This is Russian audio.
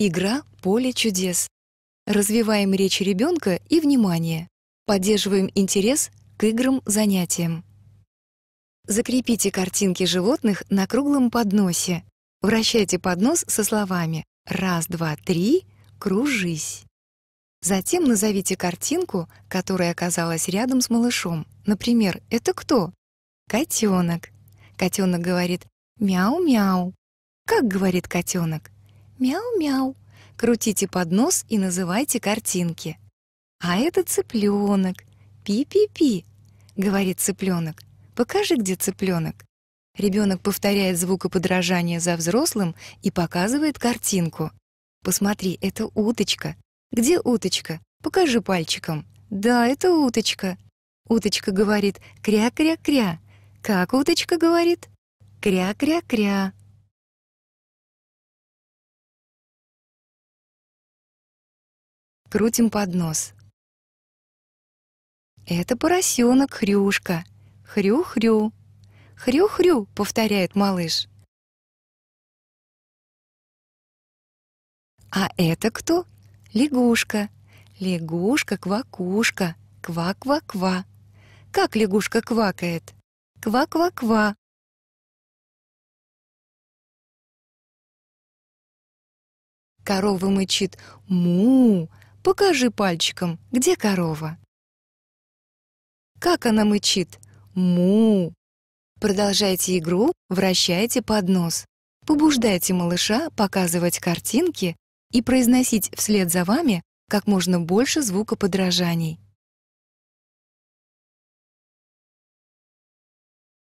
Игра «Поле чудес». Развиваем речь ребенка и внимание. Поддерживаем интерес к играм-занятиям. Закрепите картинки животных на круглом подносе. Вращайте поднос со словами «раз, два, три, кружись». Затем назовите картинку, которая оказалась рядом с малышом. Например, это кто? Котенок. Котенок говорит «мяу-мяу». Как говорит котенок? «Мяу-мяу». Крутите поднос и называйте картинки. А это цыпленок. Пи-пи-пи, говорит цыпленок. Покажи, где цыпленок. Ребенок повторяет звукоподражание за взрослым и показывает картинку. Посмотри, это уточка. Где уточка? Покажи пальчиком. Да, это уточка. Уточка говорит «кря-кря-кря». Как уточка говорит? «Кря-кря-кря». Крутим поднос. Это поросенок Хрюшка. Хрю-хрю. Хрю-хрю, повторяет малыш. А это кто? Лягушка. Лягушка-квакушка. Ква-ква-ква. Как лягушка квакает? Ква-ква-ква. Корова мычит «му». Покажи пальчиком, где корова. Как она мычит? «му». Продолжайте игру, вращайте поднос. Побуждайте малыша показывать картинки и произносить вслед за вами как можно больше звукоподражаний.